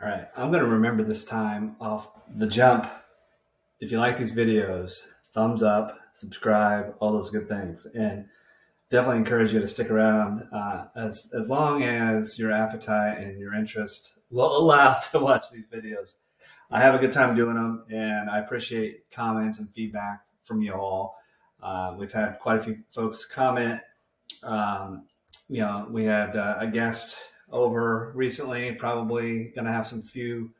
All right, I'm going to remember this time off the jump. If you like these videos, thumbs up, subscribe, all those good things, and definitely encourage you to stick around uh, as as long as your appetite and your interest will allow to watch these videos. I have a good time doing them, and I appreciate comments and feedback from you all. Uh, we've had quite a few folks comment. Um, you know, we had uh, a guest over recently. Probably going to have some few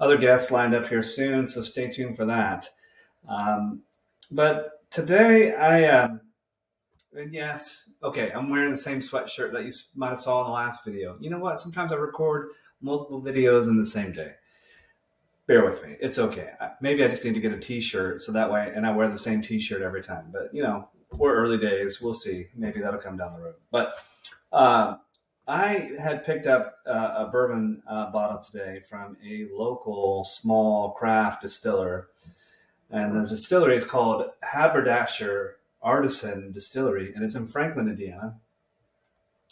other guests lined up here soon, so stay tuned for that. Um, but today, I uh, yes, okay, I'm wearing the same sweatshirt that you might have saw in the last video. You know what? Sometimes I record multiple videos in the same day. Bear with me. It's okay. Maybe I just need to get a T-shirt so that way, and I wear the same T-shirt every time. But you know, we're early days. We'll see. Maybe that'll come down the road. But uh, I had picked up uh, a bourbon uh, bottle today from a local small craft distiller, and the distillery is called Haberdasher Artisan Distillery, and it's in Franklin, Indiana.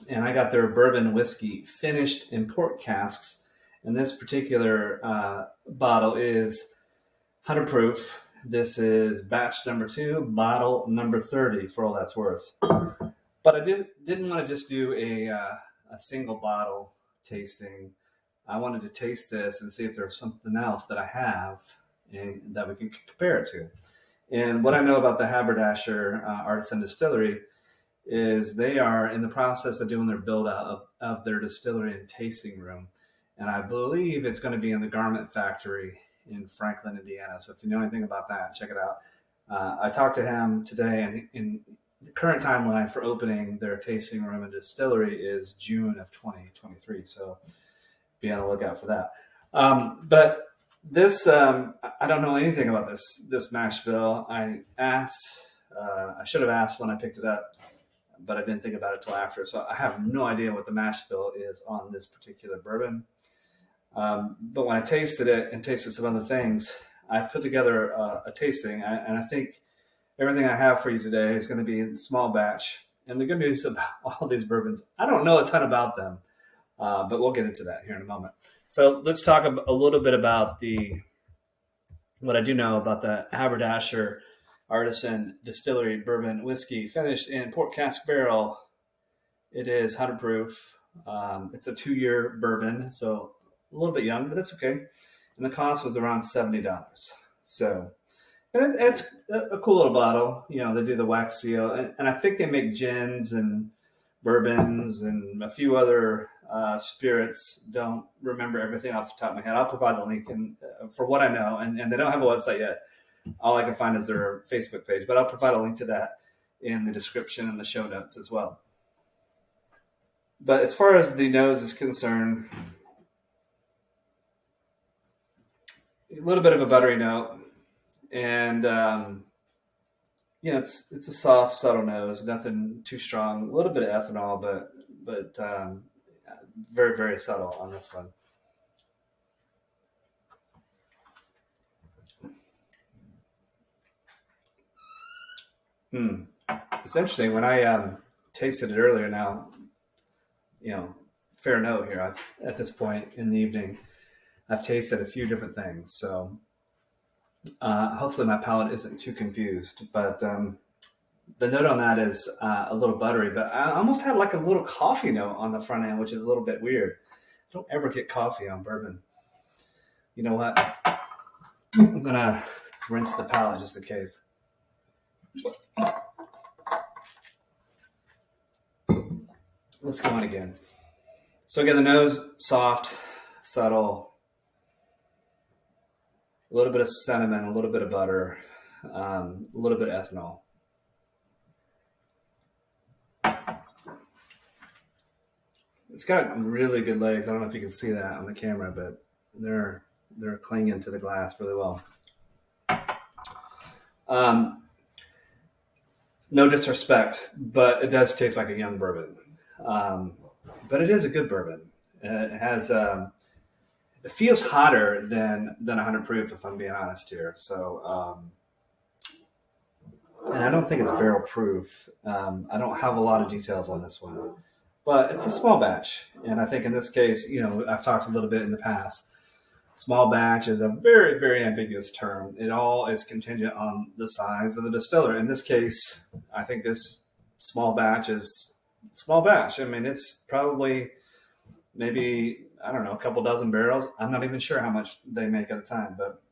And I got their bourbon whiskey finished in port casks, and this particular uh, bottle is 100 proof. This is batch number two, bottle number 30, for all that's worth. But I did, didn't want to just do a uh, a single bottle tasting. I wanted to taste this and see if there's something else that I have and that we can compare it to. And what I know about the Haberdasher uh, Artisan Distillery is they are in the process of doing their build out of, of their distillery and tasting room. And I believe it's going to be in the garment factory in Franklin, Indiana. So if you know anything about that, check it out. Uh, I talked to him today, and, and the current timeline for opening their tasting room and distillery is June of 2023. So be on the lookout for that. Um, but this, um, I don't know anything about this this mash bill. I asked, uh, I should have asked when I picked it up, but I didn't think about it till after. So I have no idea what the mash bill is on this particular bourbon. Um, but when I tasted it and tasted some other things, I put together a, a tasting, and I think everything I have for you today is going to be in small batch. And the good news about all these bourbons, I don't know a ton about them, uh, but we'll get into that here in a moment. So let's talk a, little bit about the what I do know about the Haberdasher Artisan Distillery Bourbon Whiskey, finished in port cask barrel. It is 100 proof. Um, it's a two year bourbon, so a little bit young, but that's okay. And the cost was around $70. So and it's, it's a cool little bottle. You know, they do the wax seal, and, and, I think they make gins and bourbons and a few other uh, spirits. Don't remember everything off the top of my head. I'll provide the link and uh, for what I know, and, and they don't have a website yet. All I can find is their Facebook page, but I'll provide a link to that in the description and the show notes as well. But as far as the nose is concerned, a little bit of a buttery note and um, you know it's it's a soft, subtle nose, nothing too strong. A little bit of ethanol, but but um, very very subtle on this one. Hmm. It's interesting when I um, tasted it earlier. Now, you know, fair note here. I've at this point in the evening, I've tasted a few different things. So uh, hopefully my palate isn't too confused, but um, the note on that is uh, a little buttery, but I almost had like a little coffee note on the front end, which is a little bit weird. I don't ever get coffee on bourbon. You know what? I'm gonna rinse the palate just in case. Let's go on again. So again, the nose soft, subtle, a little bit of cinnamon, a little bit of butter, um, a little bit of ethanol. It's got really good legs. I don't know if you can see that on the camera, but they're they're clinging to the glass really well. Um, no disrespect, but it does taste like a young bourbon. Um, but it is a good bourbon. It has um, it feels hotter than than 100 proof if i'm being honest here so um, and i don't think it's barrel proof um, i don't have a lot of details on this one but it's a small batch and i think in this case you know i've talked a little bit in the past small batch is a very, very ambiguous term. It all is contingent on the size of the distiller. In this case, I think this small batch is small batch. I mean, it's probably maybe, I don't know, a couple dozen barrels. I'm not even sure how much they make at a time, but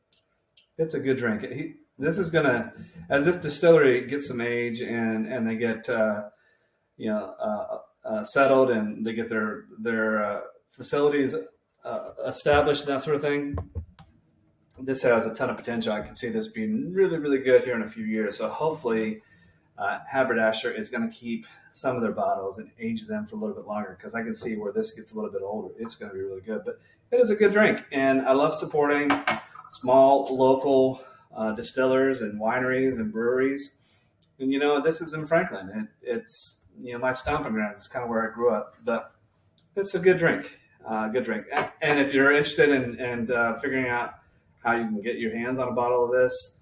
it's a good drink. He, this is to, as this distillery gets some age and, and they get, uh, you know, uh, uh, settled and they get their, their uh, facilities uh, established and that sort of thing, this has a ton of potential. I can see this being really, really good here in a few years. So hopefully, uh, Haberdasher is going to keep some of their bottles and age them for a little bit longer because I can see where this gets a little bit older. It's going to be really good, but it is a good drink, and I love supporting small local uh, distillers and wineries and breweries. And you know, this is in Franklin. It, it's you know my stomping grounds. It's kind of where I grew up, but it's a good drink uh, good drink. And if you're interested in, in uh, figuring out how you can get your hands on a bottle of this,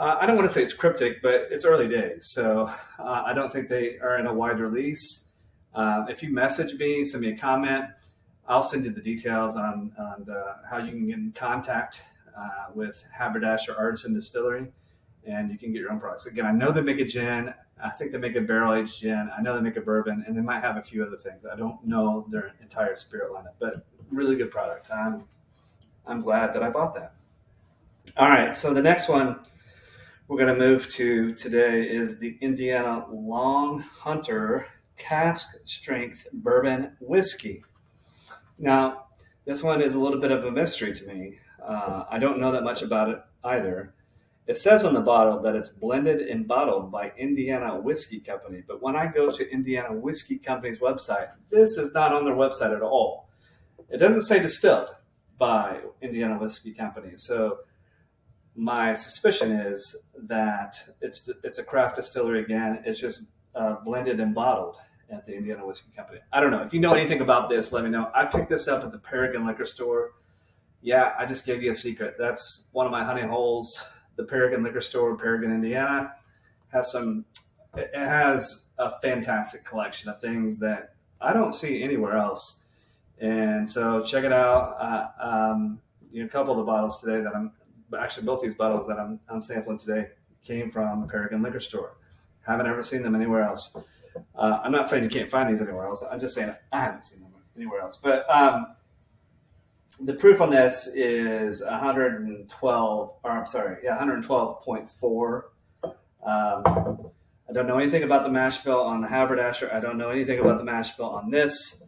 uh, I don't want to say it's cryptic, but it's early days. So uh, I don't think they are in a wide release. Um, if you message me, send me a comment, I'll send you the details on, on uh, how you can get in contact uh, with Haberdasher Artisan Distillery and you can get your own products. Again, I know they make a gin. I think they make a barrel aged gin. I know they make a bourbon, and they might have a few other things. I don't know their entire spirit lineup, but really good product. I'm I'm glad that I bought that. All right, so the next one we're going to move to today is the Indiana Longhunter Cask Strength Bourbon Whiskey. Now, this one is a little bit of a mystery to me. Uh, I don't know that much about it either. It says on the bottle that it's blended and bottled by Indiana Whiskey Company. But when I go to Indiana Whiskey Company's website, this is not on their website at all. It doesn't say distilled by Indiana Whiskey Company. So my suspicion is that it's it's a craft distillery again. It's just uh, blended and bottled at the Indiana Whiskey Company. I don't know. If you know anything about this, let me know. I picked this up at the Paragon Liquor Store. Yeah, I just gave you a secret. That's one of my honey holes the Paragon Liquor Store, Paragon, Indiana, has some. It has a fantastic collection of things that I don't see anywhere else, and so check it out. Uh, um, you know, a couple of the bottles today that I'm actually both these bottles that I'm, I'm sampling today came from the Paragon Liquor Store. Haven't ever seen them anywhere else. Uh, I'm not saying you can't find these anywhere else. I'm just saying I haven't seen them anywhere else. But um, the proof on this is 112, or I'm sorry, yeah, 112.4. Um, I don't know anything about the mash bill on the Haberdasher. I don't know anything about the mash bill on this.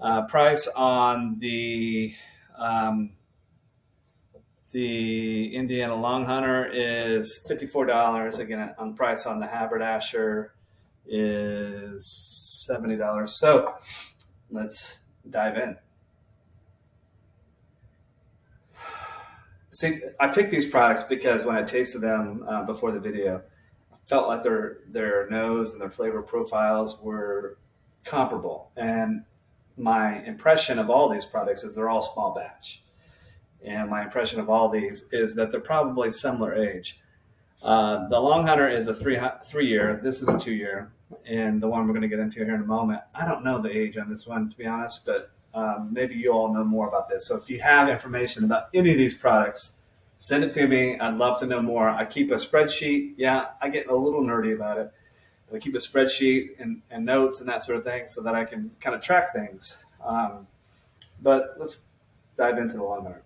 Uh, price on the um, the Indiana Longhunter is $54. Again, on price on the Haberdasher is $70. So let's dive in. see, I picked these products because when I tasted them uh, before the video, I felt like their their nose and their flavor profiles were comparable. And my impression of all these products is they're all small batch. And my impression of all these is that they're probably similar age. Uh, the Longhunter is a three three year. This is a two year, and the one we're going to get into here in a moment. I don't know the age on this one to be honest, but um, maybe you all know more about this. So if you have information about any of these products, send it to me. I'd love to know more. I keep a spreadsheet. Yeah, I get a little nerdy about it. But I keep a spreadsheet and, and, notes and that sort of thing so that I can kind of track things. Um, but let's dive into the Longhunter.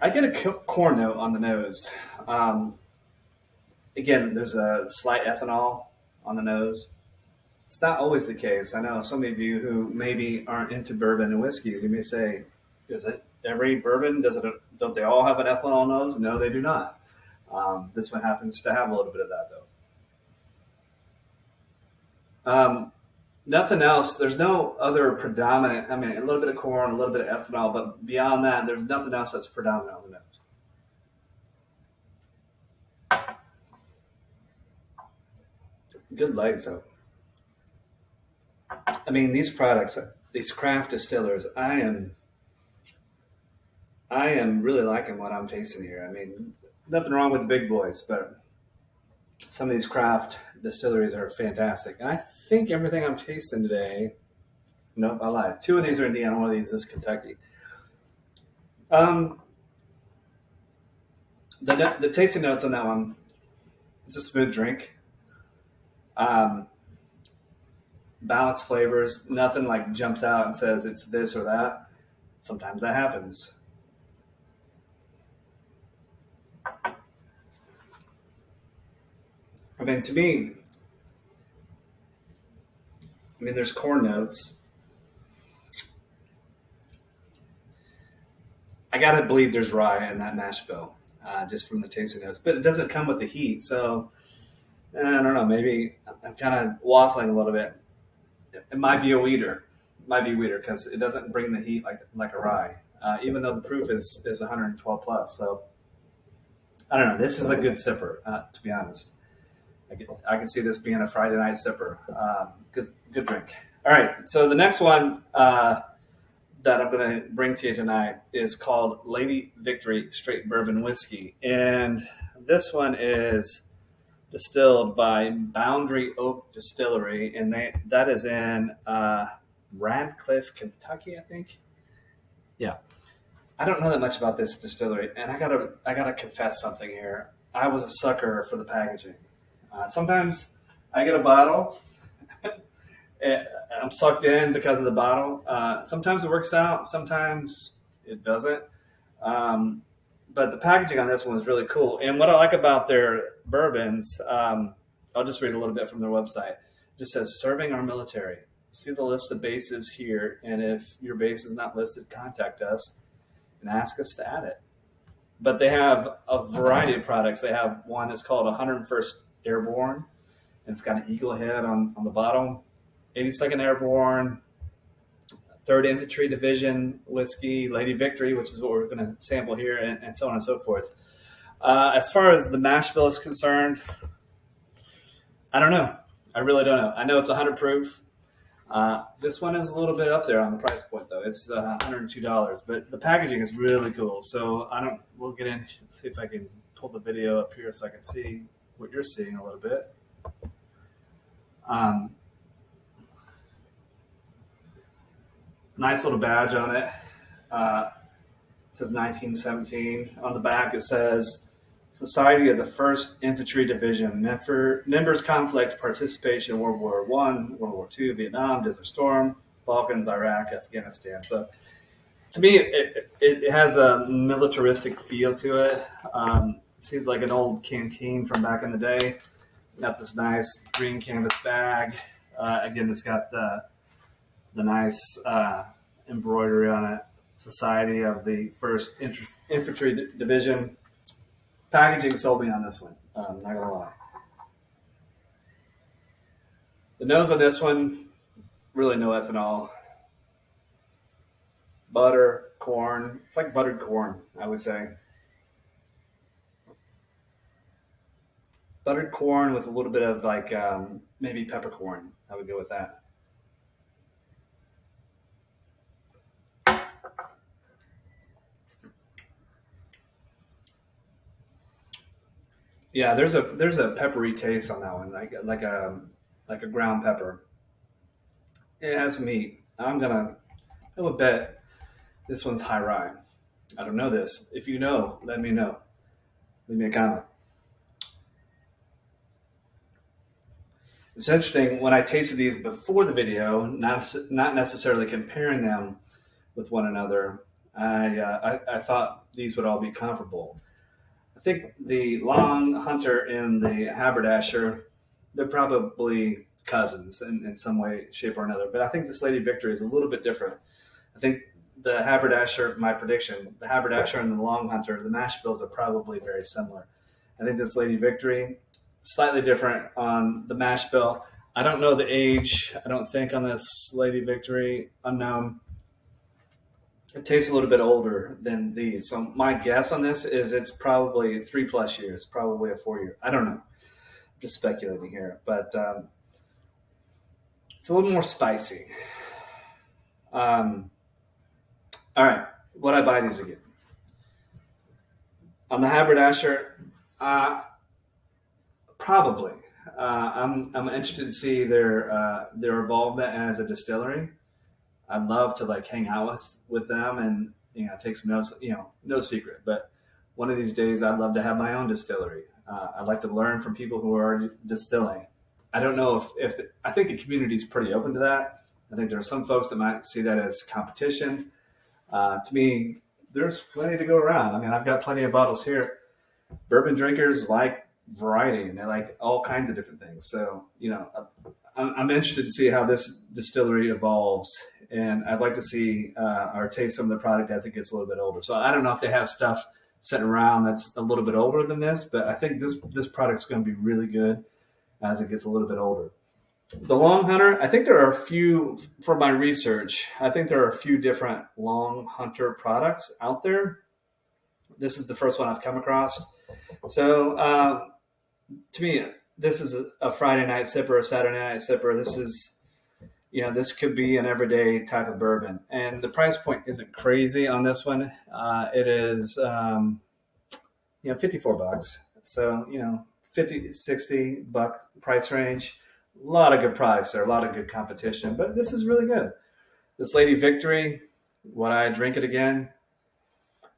I, get a corn note on the nose. Um, again, there's a slight ethanol on the nose it's not always the case. I know some of you who maybe aren't into bourbon and whiskeys, you may say, is it every bourbon? Does it, don't they all have an ethanol nose? No, they do not. Um, this one happens to have a little bit of that though. Um, nothing else. There's no other predominant. I mean, a little bit of corn, a little bit of ethanol, but beyond that, there's nothing else that's predominant on the nose. Good legs though. I mean, these products, these craft distillers, I am, I am really liking what I'm tasting here. I mean, nothing wrong with the big boys, but some of these craft distilleries are fantastic. And I think everything I'm tasting today Nope, I lied. Two of these are Indiana. One of these is Kentucky. Um, the the tasting notes on that one. It's a smooth drink. Um, balanced flavors. Nothing like jumps out and says it's this or that. Sometimes that happens. I to me, I mean, there's corn notes. I gotta believe there's rye in that mash bill, uh, just from the tasting notes. But it doesn't come with the heat, so I don't know. Maybe I'm kind of waffling a little bit. It might be a wheater, it might be wheater because it doesn't bring the heat like like a rye, uh, even though the proof is is 112 plus. So I don't know. This is a good sipper, uh, to be honest. I can, I can see this being a Friday night sipper. Um, good good drink. All right. So the next one. Uh, that I'm going to bring to you tonight is called Lady Victory Straight Bourbon Whiskey. And this one is distilled by Boundary Oak Distillery, and they, that is in uh, Radcliff, Kentucky, I think. Yeah. I don't know that much about this distillery, and I gotta I gotta confess something here. I was a sucker for the packaging. Uh, sometimes I get a bottle I'm sucked in because of the bottle. Uh, sometimes it works out, sometimes it doesn't. Um, but the packaging on this one is really cool. And what I like about their bourbons, um, I'll just read a little bit from their website. It just says serving our military. See the list of bases here, and if your base is not listed, contact us and ask us to add it. But they have a variety of products. They have one that's called 101st Airborne, and it's got an eagle head on, on the bottom 82nd Airborne, 3rd Infantry Division whiskey, Lady Victory, which is what we're going to sample here, and, and, so on and so forth. Uh, as far as the mash bill is concerned, I don't know. I really don't know. I know it's 100 proof. Uh, this one is a little bit up there on the price point, though. It's uh, $102, but the packaging is really cool. So I don't. We'll get in. See if I can pull the video up here so I can see what you're seeing a little bit. Um, nice little badge on it. Uh, it says 1917. On the back, it says Society of the First Infantry Division, member, members conflict, participation in World War One, World War Two, Vietnam, Desert Storm, Balkans, Iraq, Afghanistan. So, to me, it, it, it has a militaristic feel to it. Um, it seems like an old canteen from back in the day. Got this nice green canvas bag. Uh, again, it's got the the nice uh, embroidery on it. Society of the First Infantry Division. Packaging sold me on this one. Um, not gonna lie. The nose on this one, really no ethanol. Butter, corn. It's like buttered corn, I would say. Buttered corn with a little bit of like um, maybe peppercorn. I would go with that. Yeah, there's a there's a peppery taste on that one, like like a like a ground pepper. It has meat. I'm gonna I would bet this one's high rye. I don't know this. If you know, let me know. Leave me a comment. It's interesting when I tasted these before the video, not not necessarily comparing them with one another. I, uh, I, I thought these would all be comparable. I think the long hunter and the haberdasher, they're probably cousins in, in some way, shape, or another. But I think this Lady Victory is a little bit different. I think the haberdasher, my prediction, the haberdasher and the long hunter, the mash bills are probably very similar. I think this Lady Victory, slightly different on the mash bill. I don't know the age. I don't think on this Lady Victory, unknown it tastes a little bit older than these. So my guess on this is it's probably three plus years, probably a four year. I don't know. I'm just speculating here, but um, it's a little more spicy. Um, all right, would I buy these again? On the haberdasher, uh, probably. Uh, I'm I'm interested to see their uh, their involvement as a distillery I'd love to like hang out with with them and you know take some notes. You know, no secret, but one of these days I'd love to have my own distillery. Uh, I'd like to learn from people who are distilling. I don't know if if the, I think the community is pretty open to that. I think there are some folks that might see that as competition. Uh, to me, there's plenty to go around. I mean, I've got plenty of bottles here. Bourbon drinkers like variety and they like all kinds of different things. So, you know, I'm, I'm interested to see how this distillery evolves and I'd like to see uh, or taste some of the product as it gets a little bit older. So I don't know if they have stuff sitting around that's a little bit older than this, but I think this this product's going to be really good as it gets a little bit older. The Longhunter, I think there are a few, for my research, I think there are a few different Longhunter products out there. This is the first one I've come across. So, uh, to me, this is a, Friday night sipper, a Saturday night sipper. This is, you know, this could be an everyday type of bourbon. And the price point isn't crazy on this one. Uh, it is, um, you know, 54 bucks. So, you know, 50, 60 buck price range. A lot of good products there, a lot of good competition, but this is really good. This Lady Victory, would I drink it again?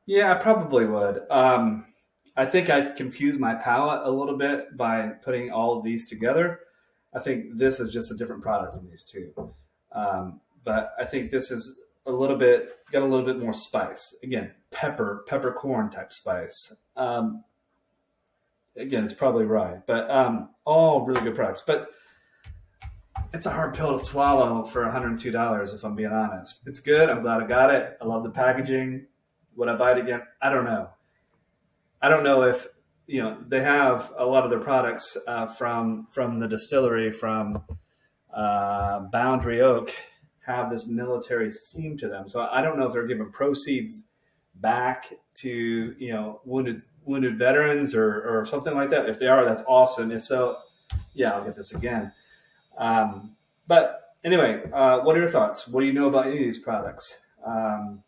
Yeah, I probably would. Um, I think I've confused my palate a little bit by putting all of these together. I think this is just a different product from these two. Um, but I think this is a little bit, got a little bit more spice. Again, pepper, peppercorn type spice. Um, again, it's probably right, but um, all really good products. But it's a hard pill to swallow for $102 if I'm being honest. It's good. I'm glad I got it. I love the packaging. Would I buy it again? I don't know. I don't know if you know they have a lot of their products uh, from from the distillery from uh, Boundary Oak have this military theme to them. So I don't know if they're giving proceeds back to you know wounded wounded veterans or, or something like that. If they are, that's awesome. If so, yeah, I'll get this again. Um, but anyway, uh, what are your thoughts? What do you know about any of these products? Um,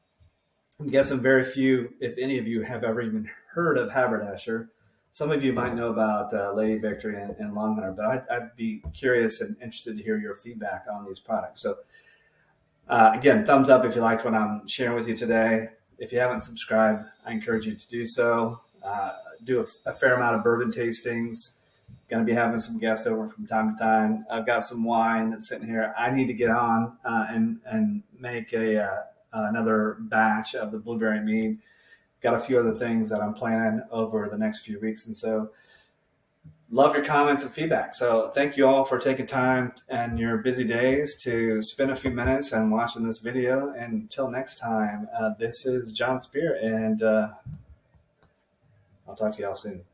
I'm guessing very few, if any of you, have ever even heard of Haberdasher. Some of you might know about uh, Lady Victory and, and Longhunter, but I'd, I'd, be curious and interested to hear your feedback on these products. So, uh, again, thumbs up if you liked what I'm sharing with you today. If you haven't subscribed, I encourage you to do so. Uh, do a, a, fair amount of bourbon tastings. Going to be having some guests over from time to time. I've got some wine that's sitting here. I need to get on uh, and and make a uh, another batch of the blueberry mead. Got a few other things that I'm planning over the next few weeks, and so love your comments and feedback. So thank you all for taking time and your busy days to spend a few minutes and watching this video. And until next time, uh, this is Jon Speer, and uh, I'll talk to y'all soon.